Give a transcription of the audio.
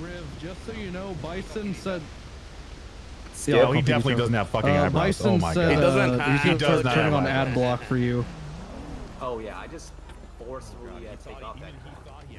Riv, just so you know, Bison said. Yeah, he definitely doesn't have fucking uh, eyebrows. Bison Oh my said, God. He doesn't Uh, he does not. Turn on ad block for you. Oh yeah, I just forcibly uh, take off that. He